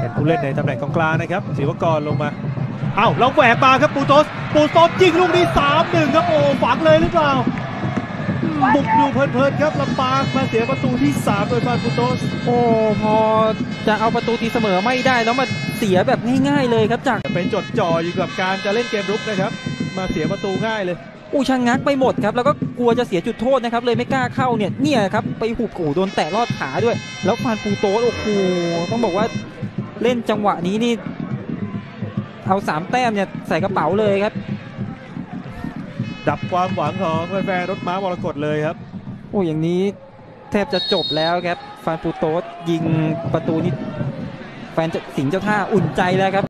เป็นผู้เล่นในตำแหน่งกองกลางนะครับศิวกรลงมาอ้าวลองแหวกมาครับปูโตสปูโตสยิงลูกนี้สามหนึ่งครับโอ้ฝังเลยหรือเปล่าอืมบุกอยู่เพลินๆครับลำปางมาเสียประตูที่สามโดยฟานปูโตสโอ้พอจะเอาประตูตีเสมอไม่ได้แล้วมาเสียแบบง่ายๆเลยครับจากไปจดจ่ออยู่กับการจะเล่นเกมรุกนะครับ มาเสียประตูง่ายเลย อูชะงักไปหมดครับ แล้วก็กลัวจะเสียจุดโทษนะครับ เลยไม่กล้าเข้าเนี่ยเนี่ยครับไปหุบกูโดนแตะลอดขาด้วย แล้วฟานปูโตสโอ้โหต้องบอกว่าเล่นจังหวะนี้นี่ เอาสามแต้มเนี่ยใส่กระเป๋าเลยครับ ดับความหวังของแฟนๆรถม้ามรกตเลยครับ โอ้อย่างนี้แทบจะจบแล้วครับฟานปูโตสยิงประตูนี้แฟนสิงห์เจ้าท่าอุ่นใจแล้วครับ